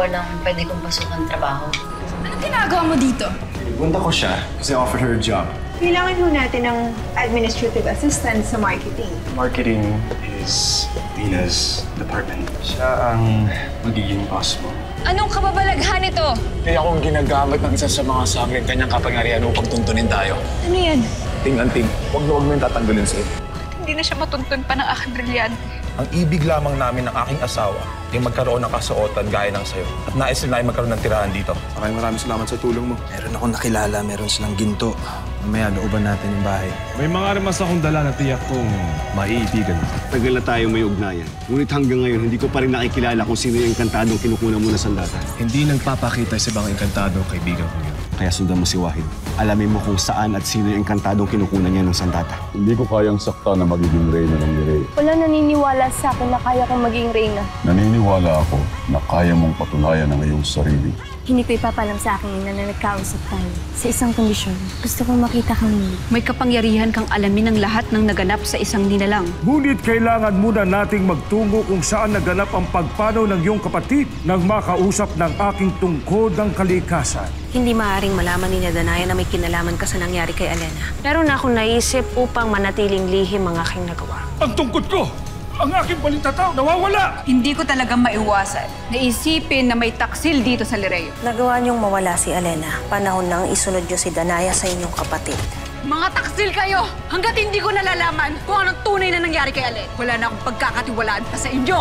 walang pwede kong pasukan trabaho. Anong ginagawa mo dito? Punta ko siya kasi offered her a job. Kailangan ho natin ng administrative assistant sa marketing. Marketing is Dina's department. Siya ang magiging boss mo. Anong kababalaghan ito? Kaya akong ginagamit ng isa sa mga sangre kanyang kapangyarihan upang tuntunin tayo. Ano yan? Ting-anting, huwag na huwag mo yung tatanggalin sa'yo. Hindi na siya matuntun pa ng aking brilyante. Ang ibig lamang namin ng aking asawa ay magkaroon ng kasuotan gaya ng sayo. At nais nila ay magkaroon ng tirahan dito. Maraming maraming salamat sa tulong mo. Meron akong nakilala, meron silang ginto. Mamaya looban natin yung bahay. May mga armas akong dala na tiyak kong maiibigan mo. Tagal na tayo may ugnayan. Ngunit hanggang ngayon, hindi ko pa rin nakikilala kung sino yung enkantadong kinukunan mo na sandata. Hindi nagpapakita sa ibang engkantado kaibigan ko yun. Kaya sundan mo si Wahid. Alamin mo kung saan at sino yung enkantadong kinukunan niya ng sandata. Hindi ko kayang sakta na magiging reyna ng Lirey. Wala naniniwala sa akin na kaya kong maging reyna. Naniniwala ako na kaya mong patunayan ang iyong sarili. Hindi ko ipapalam sa akin ina na nagkausap tayo. Sa isang kondisyon, gusto kong makita kang muli. May kapangyarihan kang alamin ng lahat ng naganap sa isang nilalang. Ngunit kailangan muna nating magtungo kung saan naganap ang pagpanaw ng iyong kapatid nang makausap ng aking tungkod ng kalikasan. Hindi maaaring malaman ni Danaya na may kinalaman ka sa nangyari kay Elena. Meron na akong naisip upang manatiling lihim ang aking nagawa. Ang tungkod ko! Ang aking balintataw nawawala! Hindi ko talaga maiwasan. Naisipin na may taksil dito sa Lireo. Nagawa niyong mawala si Elena. Panahon nang isunod niyo si Danaya sa inyong kapatid. Mga taksil kayo! Hanggat hindi ko nalalaman kung anong tunay na nangyari kay Alen, wala na akong pagkakatiwalaan pa sa inyo!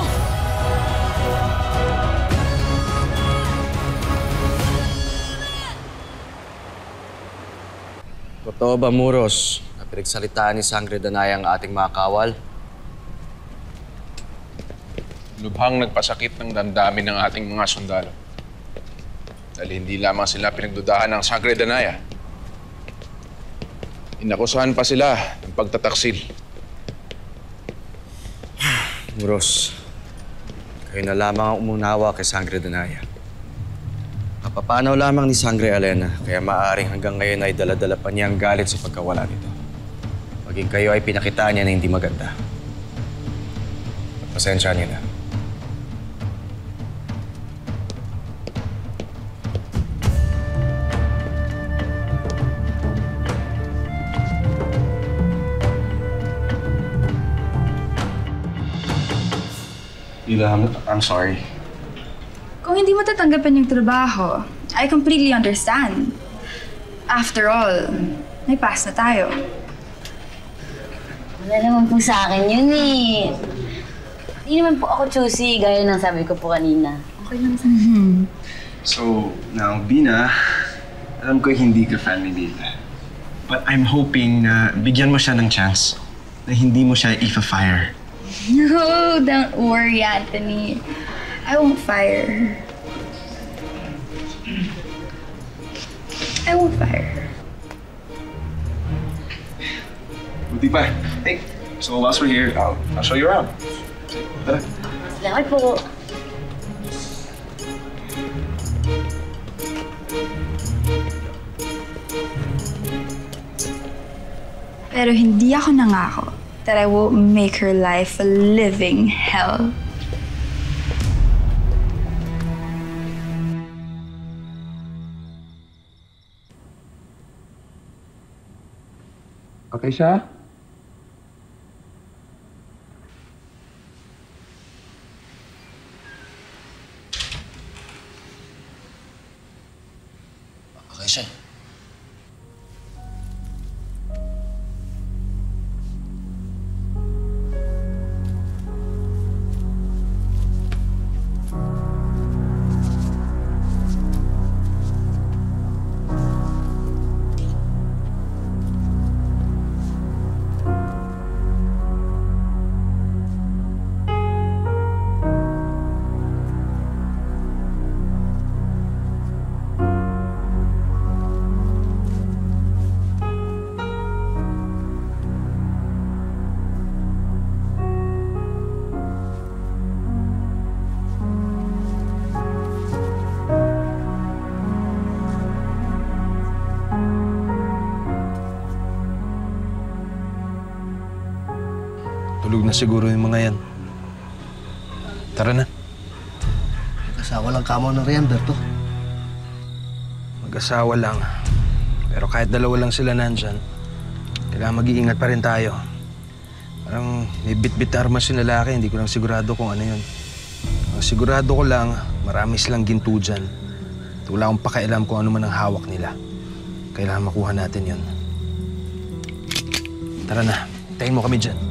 Totoo ba, Muros, na pinagsalitaan ni Sangre Danaya ang ating mga kawal? Lubhang nagpasakit ng damdamin ng ating mga sundalo. Dahil hindi lamang sila pinagdudahan ng Sangre Danaya. Inakusahan pa sila ng pagtataksil. Muros, kayo na lamang ang umunawa kay Sangre Danaya. Kapapanaw lamang ni Sangre Elena, kaya maaaring hanggang ngayon ay daladala pa niya ang galit sa pagkawala nito. Maging kayo ay pinakita niya na hindi maganda. Pasensya niyo na. I'm, I'm sorry. Kung hindi mo tatanggapin yung trabaho, I completely understand. After all, may pass na tayo. Wala naman po sa akin yun eh. Hindi naman po ako choosy, gaya ng sabi ko po kanina. Okay lang sa So, now, Bina, alam ko hindi ka fan ni Lila. But I'm hoping na bigyan mo siya ng chance na hindi mo siya ifa-fire. No, don't worry, Anthony. I won't fire her. I won't fire her. Buti pa. Hey, so whilst we're here, I'll, I'll show you around. Tara. Salamat po. Pero hindi ako nangako that I won't make her life a living hell. Okay siya? Siguro yung mga yan. Tara na. Mag-asawa lang kamo ng Rian, Berto. Mag-asawa lang. Pero kahit dalawa lang sila nandyan, kailangan mag-iingat pa rin tayo. Parang may bit-bit armas yung lalaki, hindi ko lang sigurado kung ano yun. Ang sigurado ko lang, marami silang ginto dyan. At wala akong pakialam kung ano man ang hawak nila. Kailangan makuha natin yun. Tara na, tayin mo kami dyan.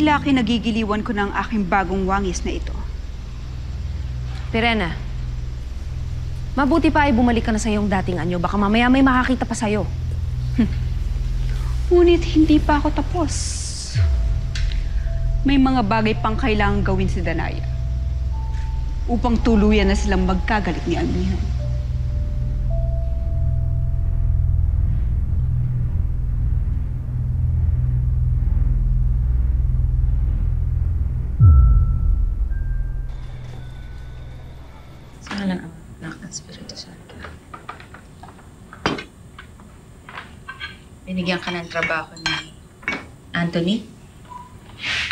Tila kinagigiliwan ko ng aking bagong wangis na ito. Pirena, mabuti pa ay bumalik ka na sa iyong dating anyo. Baka mamaya may makakita pa sa'yo. Ngunit hindi pa ako tapos. May mga bagay pang kailangang gawin si Danaya upang tuluyan na silang magkagalit ni Amihan. Espiritu Santo. Binigyan ka ng trabaho ni Anthony?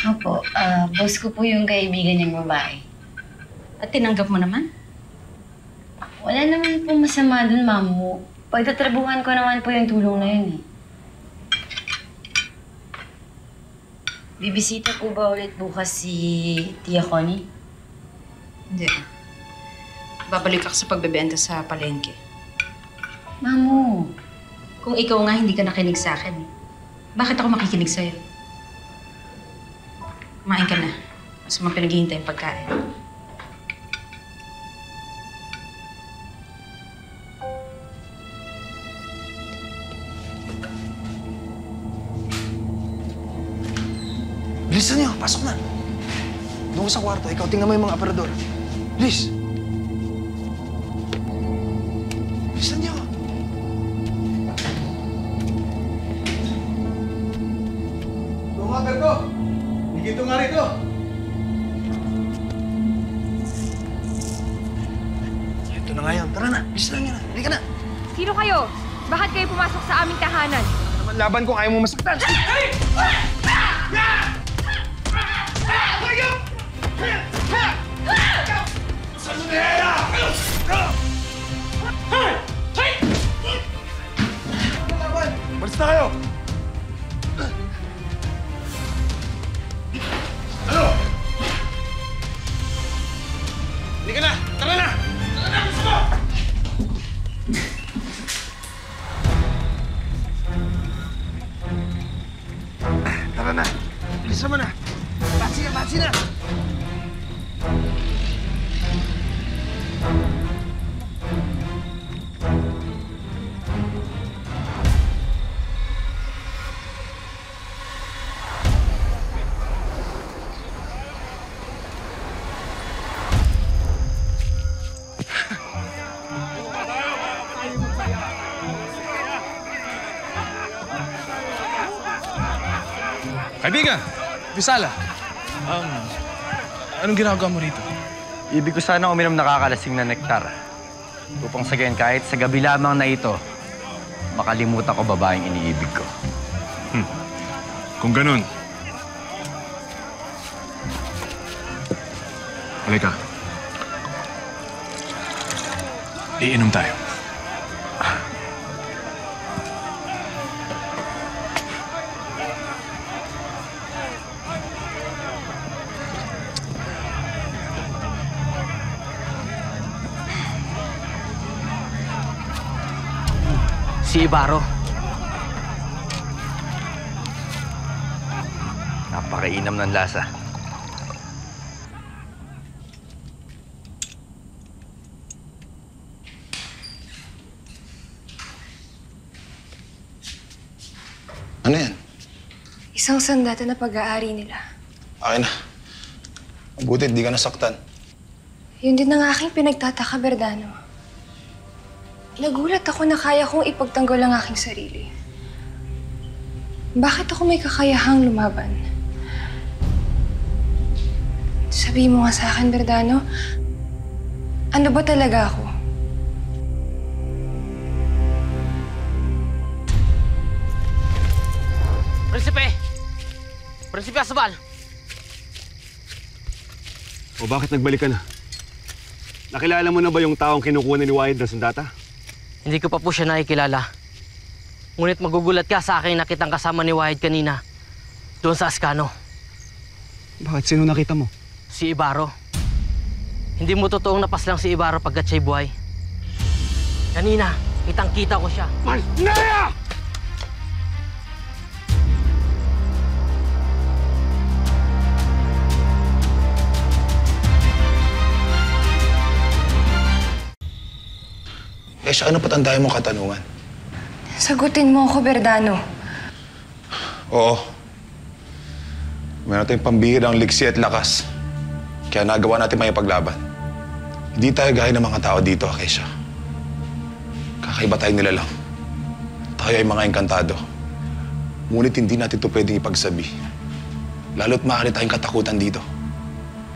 Opo, ah, boss ko po yung kaibigan niyang babae. At tinanggap mo naman? Wala naman po masama dun, mamu. Pagtatrabuhan ko naman po yung tulong na yun eh. Bibisita po ba ulit bukas si Tia Connie? Hindi. Babalik ako sa pagbebenta sa palengke. Mamu, Kung ikaw nga hindi ka nakinig sa akin, bakit ako makikinig sa'yo? Kumain ka na. Mas mga pinaghihintay yung pagkain. Bilisan niyo, pasok na. Doon sa kwarto, ikaw tingnan mo yung mga aparador. Bilis! Ko, ayaw mo masaktan. Balis Kaibigan! Pisala! Um, anong ginagawa mo rito? Ibig ko sana uminom nakakalasing na nektar. Upang sa gayon kahit sa gabi lamang na ito, makalimutan ko babaeng iniibig ko. Hmm. Kung ganun, halika. Iinom tayo. Si Ibarro. Napakainam ng lasa. Ano yan? Isang sandata na pag-aari nila. Akin na. Mabuti, di ka nasaktan. Yun din ang aking pinagtataka, Berdano. Nagulat ako na kaya kong ipagtanggol ang aking sarili. Bakit ako may kakayahang lumaban? Sabi mo nga sa akin, Berdano, ano ba talaga ako? Prinsipe! Prinsipe Asbal! O bakit nagbalik ka na? Nakilala mo na ba yung taong kinukuha ni Wahid na sundata? Hindi ko pa po siya nakikilala. Ngunit magugulat ka sa akin nakitang kasama ni Wahid kanina. Doon sa Ascano. Bakit? Sino nakita mo? Si Ibaro. Hindi mo totoong napaslang si Ibaro pagkat siya'y buhay. Kanina, kitang kita ko siya. Naya! Esha, ano patandayan mo katanungan? Sagutin mo ako, Berdano. Oo. Meron tayong pambihirang liksi at lakas. Kaya nagawa natin may paglaban. Hindi tayo gaya ng mga tao dito, Akesha. Kakaiba tayo nila lang. Tayo ay mga engkantado. Ngunit hindi natin ito pwedeng ipagsabi. Lalo't maaari tayong katakutan dito.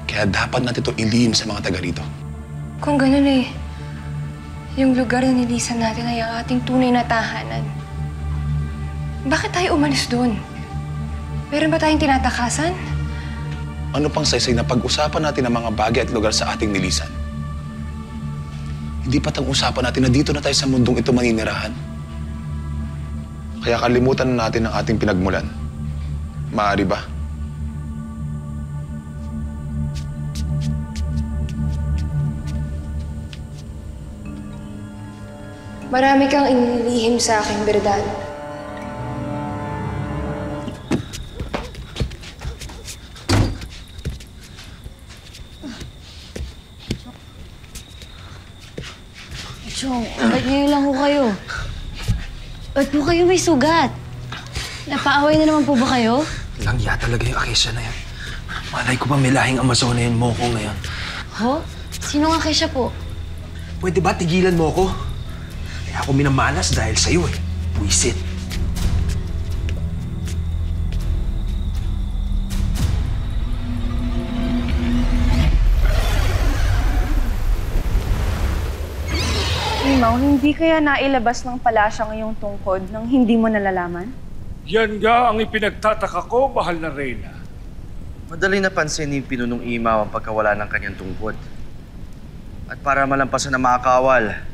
Kaya dapat natin ito ilihim sa mga taga rito. Kung ganun eh, yung lugar na nilisan natin ay ang ating tunay na tahanan. Bakit tayo umalis doon? Meron ba tayong tinatakasan? Ano pang saysay na pag-usapan natin ang mga bagay at lugar sa ating nilisan? Hindi patang usapan natin na dito na tayo sa mundong ito maninirahan. Kaya kalimutan na natin ang ating pinagmulan. Maaari ba? Marami kang inilihim sa akin, Berdano. Chong, ba't ngayon lang ho kayo? Ba't po kayo may sugat? Napaaway na naman po ba kayo? Langya talaga yung Akesha na yan. Malay ko pa may lahing Amazona yun mo ko ngayon. Ho? Sino nga kayo siya po? Pwede ba tigilan mo ko? Ako minamanas dahil sa'yo eh. Buisit. Imaw, hindi kaya nailabas ng palasya ngayong tungkod nang hindi mo nalalaman? Yan nga ang ipinagtataka ko, mahal na Reyna. Madali napansin ni Pinunong Imaw ang pagkawala ng kanyang tungkod. At para malampasan ang mga kawal,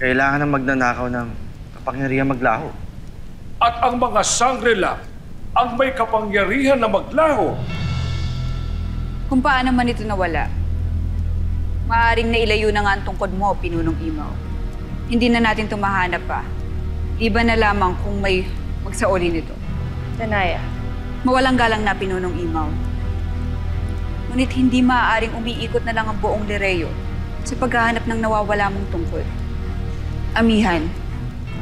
kailangan ng magnanakaw ng kapangyarihan maglaho. At ang mga sangre lang ang may kapangyarihan na maglaho. Kung paano man ito nawala, maaaring nailayo na nga ang tungkod mo, Pinunong Imaw. Hindi na natin ito mahanap pa. Iba na lamang kung may magsauli nito. Danaya. Mawalang galang na Pinunong Imaw. Ngunit hindi maaaring umiikot na lang ang buong Lereo sa paghahanap ng nawawala mong tungkod. Amihan,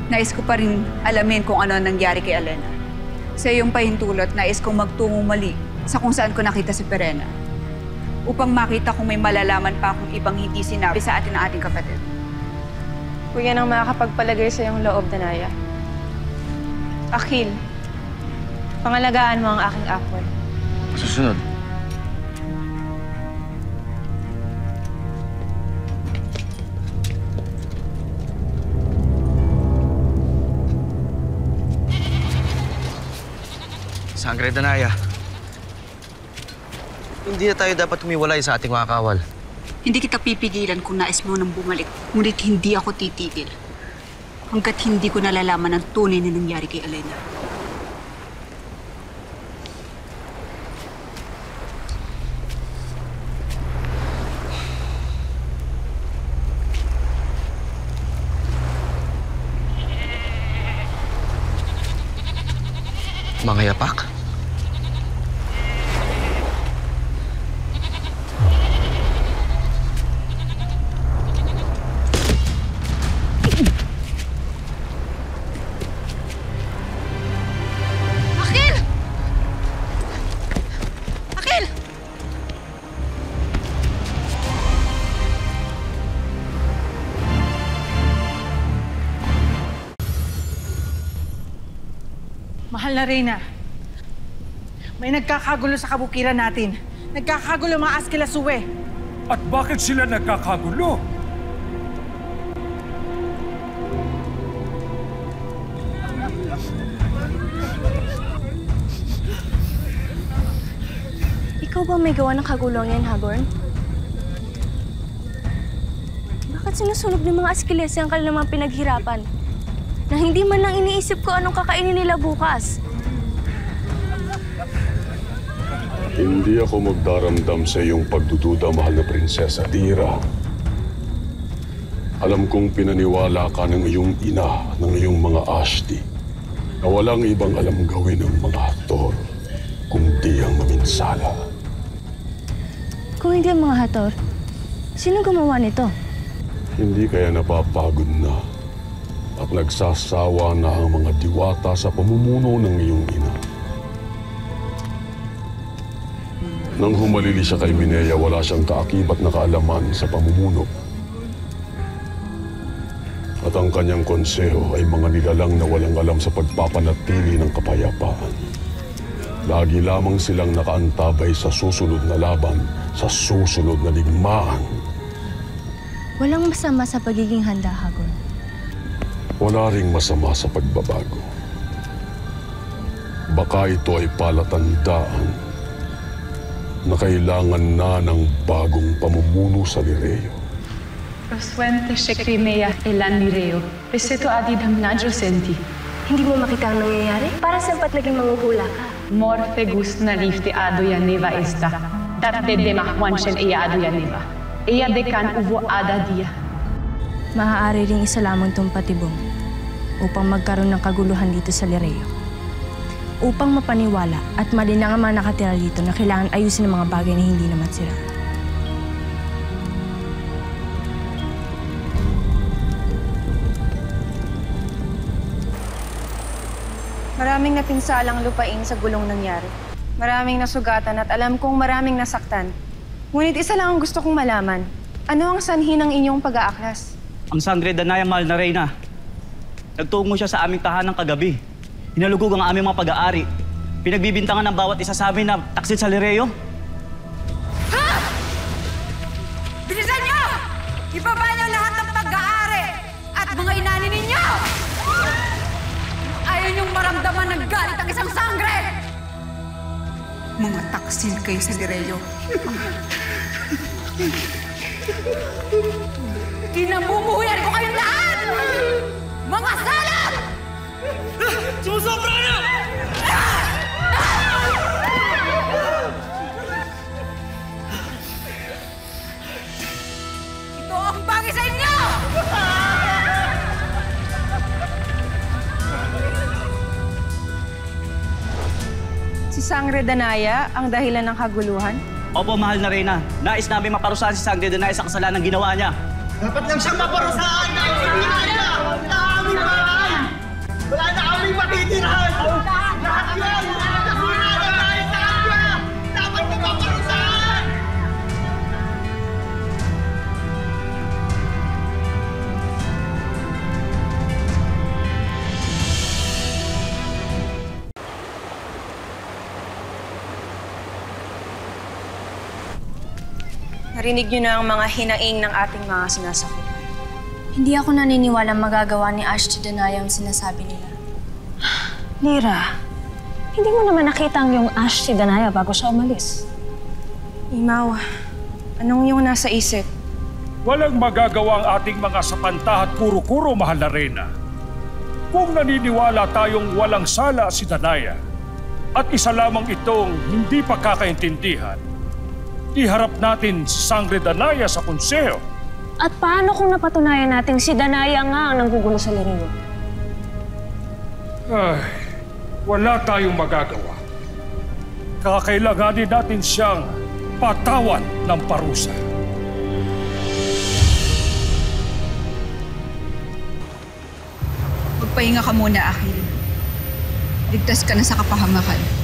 nais ko pa rin alamin kung ano ang nangyari kay Alena. Sa iyong pahintulot, nais kong magtungo mali sa kung saan ko nakita si Perena. Upang makita kung may malalaman pa akong ibang hindi sinabi sa atin ng ating kapatid. Kuya nang makakapagpalagay sa iyong loob, Danaya. Akil, pangalagaan mo ang aking apple. Susunod. Sangre Danaya. Hindi na tayo dapat humiwalay sa ating mga kawal. Hindi kita pipigilan kung nais mo nang bumalik. Ngunit hindi ako titigil. Hanggat hindi ko nalalaman ang tunay na nangyari kay Elena. Na Reyna, may nagkakagulo sa kabukiran natin. Nagkakagulo mga Askilasuwe. At bakit sila nagkakagulo? Ikaw ba may gawa ng kagulong yan, Hagorn? Bakit sinusunog ng mga askilese ang kanilang mga pinaghirapan? Na hindi man lang iniisip ko anong kakainin nila bukas. Hindi ako magdaramdam sa iyong pagdududa, mahal na prinsesa Tira. Alam kong pinaniwala ka ng iyong ina, ng iyong mga Ashti, na walang ibang alam gawin ng mga aktor kundi ang maminsala. Kung hindi ang mga hator, sino gumawa nito? Hindi kaya napapagod na at nagsasawa na ang mga diwata sa pamumuno ng iyong ina. Nang humalili siya kay Minea, wala siyang kaakibat na kaalaman sa pamumuno. At ang kanyang konseho ay mga nilalang na walang alam sa pagpapanatili ng kapayapaan. Lagi lamang silang nakaantabay sa susunod na laban, sa susunod na digmaan. Walang masama sa pagiging handa, Hagorn. Wala ring masama sa pagbabago. Baka ito ay palatandaan na kailangan na ng bagong pamumuno sa Lireo. Proswente she Crimea elan nireo. Peseto adidam nadjo senti. Hindi mo makita ang nangyayari? Para saan ba't naging manguhula ka? Morfe gust na lifte ado ya neva esta. Datte de mahwanshen iya ado ya neva. Iya dekan uvo ada dia. Maaari ring isa lamang itong patibong upang magkaroon ng kaguluhan dito sa Lireo. Upang mapaniwala at malinang ang mga nakatira dito na kailangan ayusin ang mga bagay na hindi naman sira. Maraming napinsalang lupain sa gulong nangyari. Maraming nasugatan at alam kong maraming nasaktan. Ngunit isa lang ang gusto kong malaman. Ano ang sanhi ng inyong pag-aaklas? Ang Sangre Danaya Mahal na Reyna. Nagtungo siya sa aming tahanang kagabi. Hinalugog ang aming mga pag-aari. Pinagbibintangan ng bawat isa sa amin na taksil sa Lireo. Bilisan niyo! Ibaba niyo lahat ng pag-aari at mga inani ninyo! Ayaw niyong maramdaman ng galit ang isang sangre! Mga taksil kayo sa Direlyo. Kinamumuhuyan ko kayong lahat! Mga! Sumusobra na! Ito ang bagay sa inyo! Si Sangre Danaya ang dahilan ng kaguluhan? Opo, Mahal na Reyna. Nais namin maparusahan si Sangre Danaya sa kasalanan ginawa niya. Dapat lang siyang maparusahan dahil sa Narinig niyo na ang mga hinaing ng ating mga sinasakupan. Hindi ako naniniwala magagawa ni Ashti Danaya ang sinasabi nila. Lira, hindi mo naman nakita ang yung Ash si Danaya bago siya umalis. Imaw, anong yung nasa isip? Walang magagawa ang ating mga sapanta at kuro-kuro, mahal na Reyna. Kung naniniwala tayong walang sala si Danaya at isa lamang itong hindi pagkakaintindihan, iharap natin si Sangre Danaya sa konseho. At paano kung napatunayan natin si Danaya nga ang nanggugulo sa Lirio? Ay, wala tayong magagawa. Kakailanganin natin siyang patawan ng parusa. Magpahinga ka muna, Akil. Ligtas ka na sa kapahamakan.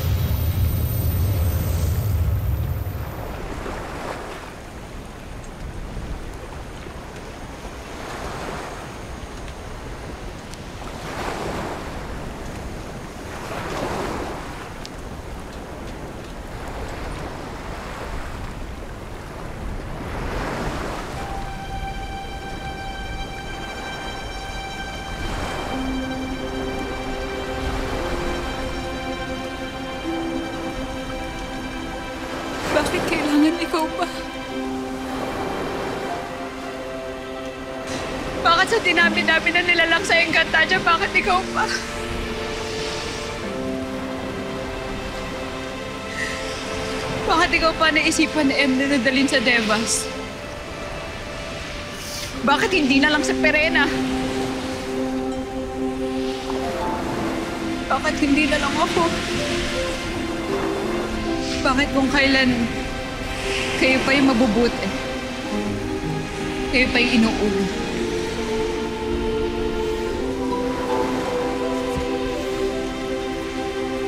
Sa dinami-dami na nilalang sa Encantadia, bakit ikaw pa? Bakit ikaw pa naisipan ni Emily na dalhin sa Devas? Bakit hindi na lang sa Perena? Bakit hindi na lang ako? Bakit kung kailan kayo pa yung mabubuti? Kayo pa yung inuulo?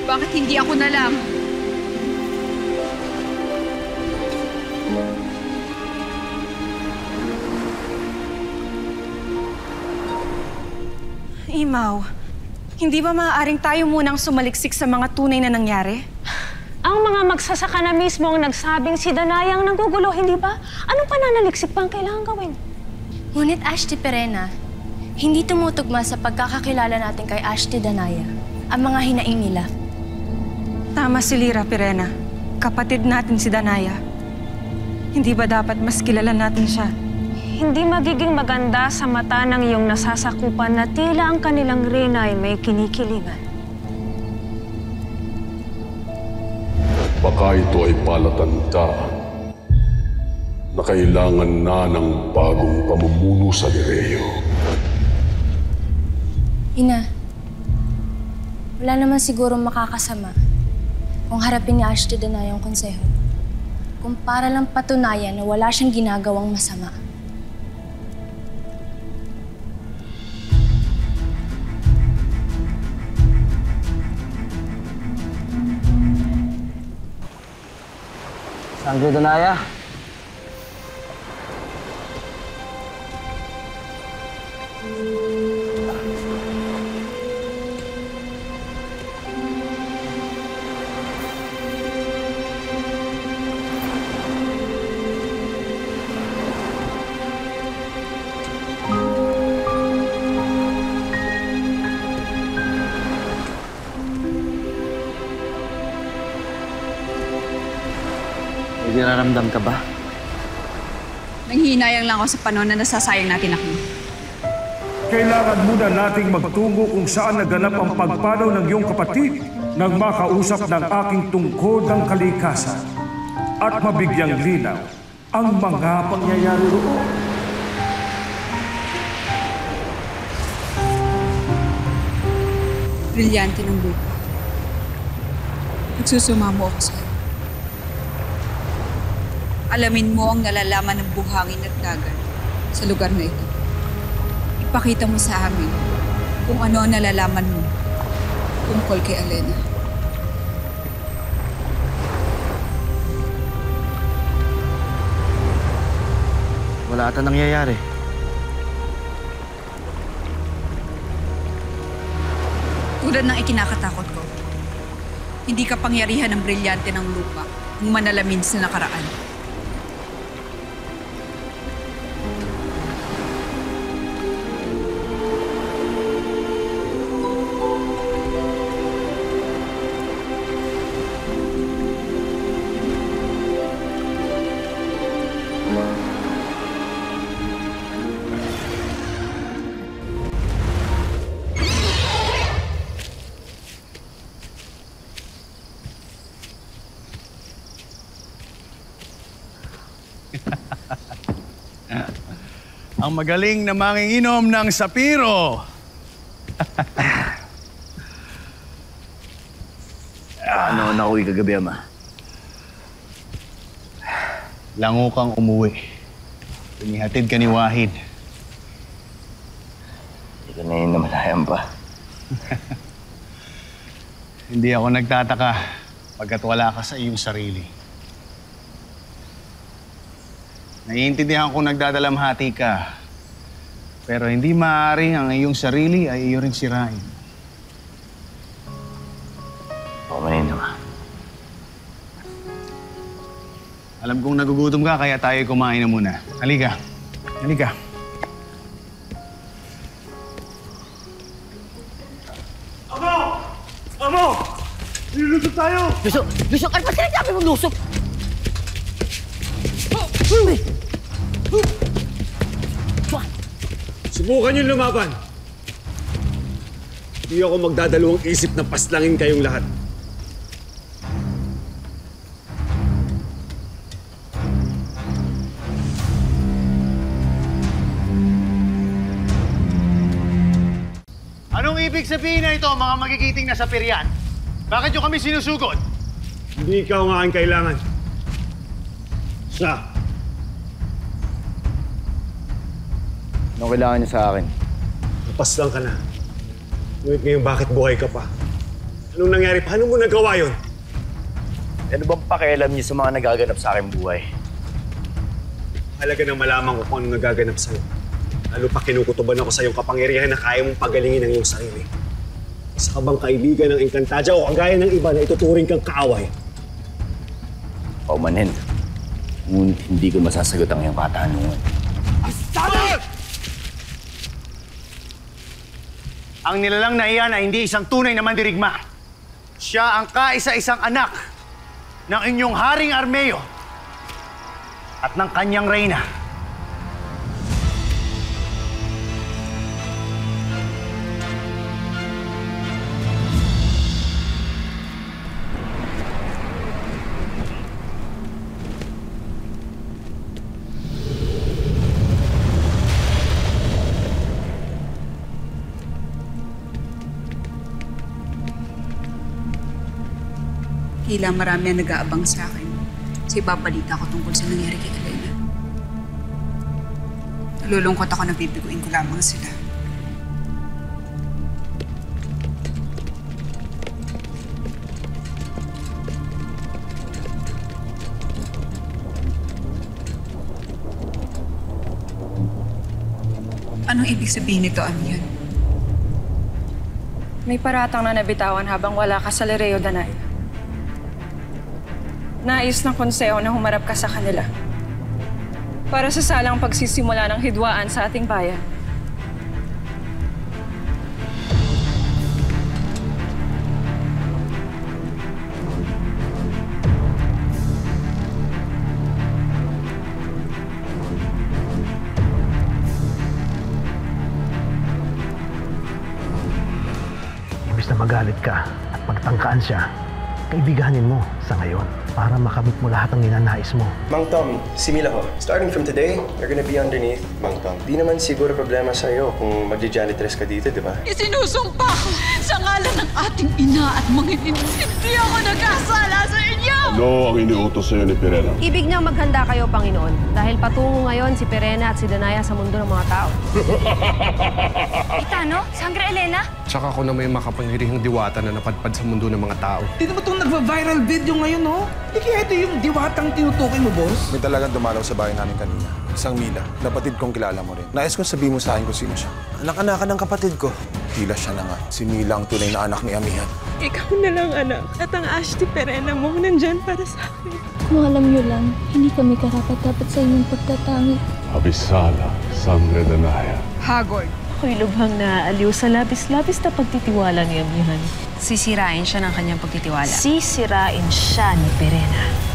Bakit hindi ako na lang? Imaw, hindi ba maaaring tayo munang sumaliksik sa mga tunay na nangyari? Ang mga magsasaka na mismo ang nagsabing si Danayang nanggugulo, hindi ba? Anong pananaliksik pa ang kailangan gawin? Ngunit Ashti Perena, hindi tumutugma sa pagkakakilala natin kay Ashti Danaya ang mga hinaing nila. Tama si Lira Pirena. Kapatid natin si Danaya. Hindi ba dapat mas kilala natin siya? Hindi magiging maganda sa mata ng iyong nasasakupan na tila ang kanilang reyna ay may kinikilingan. Baka ito ay palatanda na kailangan na ng bagong pamumuno sa Lireo. Ina, wala naman siguro makakasama kung harapin ni Ashti Danaya ang konseho. Kung para lang patunayan na wala siyang ginagawang masama. Sangre Danaya. May dinaramdam ka ba? Nanghihinayang lang ako sa panahon na nasasayang natin ako. Kailangan muna nating magtungo kung saan naganap ang pagpanaw ng iyong kapatid nang makausap ng aking tungkod ng kalikasan at mabigyang linaw ang mga pangyayari roon. Brilyante ng lupa. Nagsusumamo ako sa'yo. Alamin mo ang nalalaman ng buhangin at dagat sa lugar na ito. Ipakita mo sa amin kung ano ang nalalaman mo tungkol kay Alena. Wala ata nangyayari. Tulad ng ikinakatakot ko, hindi ka pangyarihan ng brilyante ng lupa ang manalamin sa nakaraan. Ang magaling na manginginom ng sapiro. Ano na uwi kagabi, Ama? Lango kang umuwi. Pinihatid ka ni Wahid. Hindi ko na yun namalayan pa. Hindi ako nagtataka pagkat wala ka sa iyong sarili. Naiintindihan ko nagdadalamhati ka. Pero hindi maaaring ang iyong sarili ay iyo ring sirain. Oo, manino ka. Alam kong nagugutom ka, kaya tayo kumain na muna. Halika. Halika. Amo! Amo! Nilulusot tayo! Lusok! Lusok! Ano ba sinasabi mong lusok? Sige, Subukan niyo lumaban. Hindi ako magdadalawang isip na paslangin kayong lahat. Anong ibig sabihin na ito, mga magigiting na sapiryan? Bakit nyo kami sinusugod? Hindi ikaw nga ang kailangan. Siya. Anong kailangan niya sa akin? Napaslang ka na. Ngunit ngayon bakit buhay ka pa? Anong nangyari? Paano mo nagawa yon? Ano bang pakialam niyo sa mga nagaganap sa aking buhay? Halaga na malaman ko kung ano nagaganap sa'yo. Lalo pa kinukutuban ako sa iyong kapangyarihan na kaya mong pagalingin ang iyong sarili. Isa ka bang kaibigan ng Encantadia o kagaya ng iba na ituturing kang kaaway? Paumanhin. Ngunit hindi ko masasagot ang iyong katanungan. Ang nilalang na iyan ay hindi isang tunay na mandirigma. Siya ang kaisa-isang anak ng inyong Haring Armeo at ng kanyang reyna. Tila marami ang nag-aabang sa akin. Kasi babalita ko tungkol sa nangyari kay Elena. Nalulungkot ako na bibiguin ko lamang sila. Anong ibig sabihin nito, Amihan? May paratang na nabitawan habang wala ka sa Lereo Danay. Nais ng konseho na humarap ka sa kanila. Para sa salang pagsisimula ng hidwaan sa ating bayan. Magalit ka at pagtangkaan siya, kaibiganin mo sa ngayon para makamit mo lahat ng ninanais mo. Mang Tom, si Mila ho. Starting from today, you're gonna be underneath Mang Tom. Di naman siguro problema sa'yo kung magja-janitress ka dito, di ba? Isinusumpa ko sa ngalan ng ating ina at mga. Hindi ako nagkasala sa inyo! Ano ang iniutos sa'yo ni Pirena? Ibig niyang maghanda kayo, Panginoon. Dahil patungo ngayon si Perena at si Danaya sa mundo ng mga tao. Itano? Sangre Elena? Tsaka ako na may makapangyarihang diwata na napadpad sa mundo ng mga tao. Di naman itong nagva-viral video ngayon, no? Di kaya ito yung diwatang tinutukoy mo, boss? May talagang dumalaw sa bahay namin kanina. Isang Mila. Napatid kong kilala mo rin. Nais kong sabihin mo sa akin kung sino siya. Anak-anakan ng kapatid ko. Tila siya na nga. Si Mila ang tunay na anak ni Amihan. Ikaw na lang, anak. At ang Ashti Perena mo nandyan para sa akin. Kung alam niyo lang, hindi kami karapat-dapat sa inyong pagtatangi. Abisala, Sangre Danaya. Hagord. Ako'y lubhang naaaliw sa labis-labis na pagtitiwala ni Amihan. Sisirain siya ng kanyang pagtitiwala. Sisirain siya ni Perena.